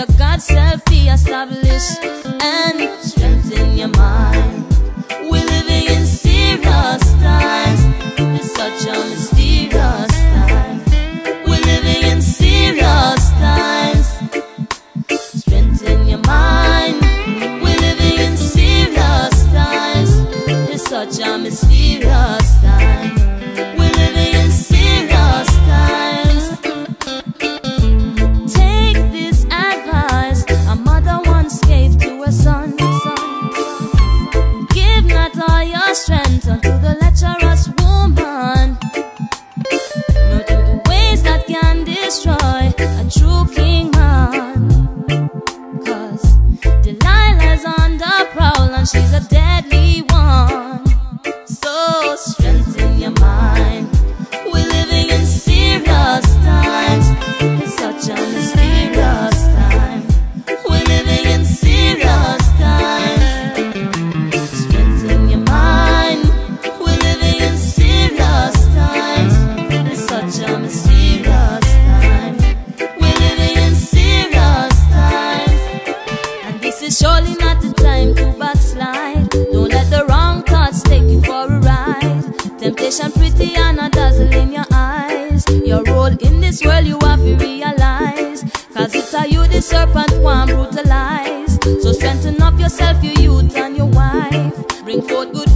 your God self be established. And Delilah's on the prowl and she's a deadly your role in this world you have to realize Cause it's a you the serpent one brutalize. So strengthen up yourself, your youth and your wife. Bring forth good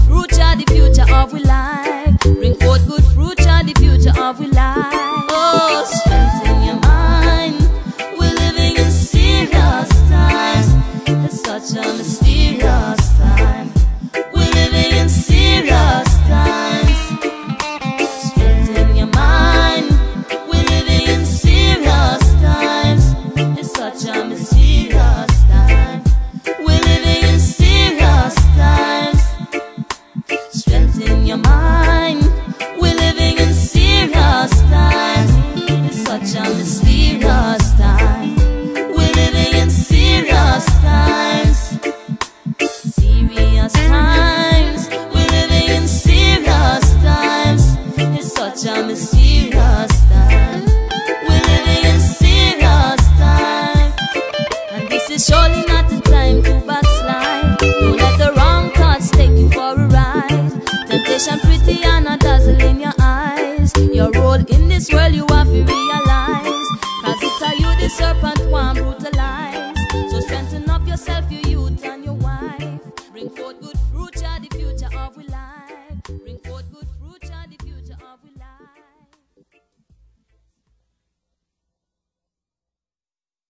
Destination pretty and a dazzle in your eyes. Your role in this world you